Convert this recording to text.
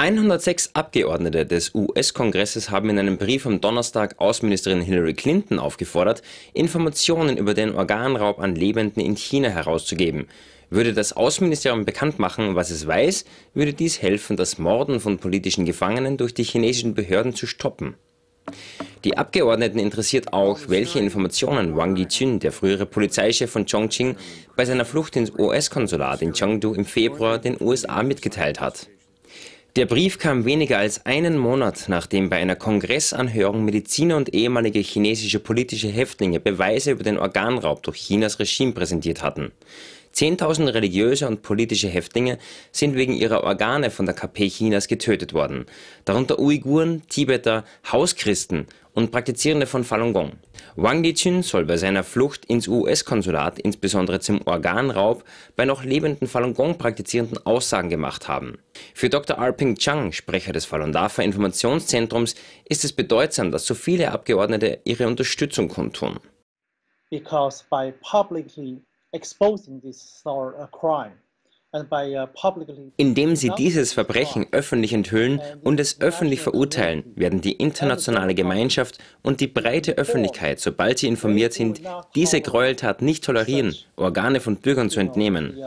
106 Abgeordnete des US-Kongresses haben in einem Brief am Donnerstag Außenministerin Hillary Clinton aufgefordert, Informationen über den Organraub an Lebenden in China herauszugeben. Würde das Außenministerium bekannt machen, was es weiß, würde dies helfen, das Morden von politischen Gefangenen durch die chinesischen Behörden zu stoppen. Die Abgeordneten interessiert auch, welche Informationen Wang Yijun, der frühere Polizeichef von Chongqing, bei seiner Flucht ins US-Konsulat in Chengdu im Februar den USA mitgeteilt hat. Der Brief kam weniger als einen Monat, nachdem bei einer Kongressanhörung Mediziner und ehemalige chinesische politische Häftlinge Beweise über den Organraub durch Chinas Regime präsentiert hatten. Zehntausend religiöse und politische Häftlinge sind wegen ihrer Organe von der KP Chinas getötet worden, darunter Uiguren, Tibeter, Hauschristen und Praktizierende von Falun Gong. Wang Liqun soll bei seiner Flucht ins US-Konsulat insbesondere zum Organraub bei noch lebenden Falun Gong-Praktizierenden Aussagen gemacht haben. Für Dr. Arping Chang, Sprecher des Falun Dafa Informationszentrums, ist es bedeutsam, dass so viele Abgeordnete ihre Unterstützung kundtun. Because by publicly exposing this crime, Indem sie dieses Verbrechen öffentlich enthüllen und es öffentlich verurteilen, werden die internationale Gemeinschaft und die breite Öffentlichkeit, sobald sie informiert sind, diese Gräueltat nicht tolerieren, Organe von Bürgern zu entnehmen.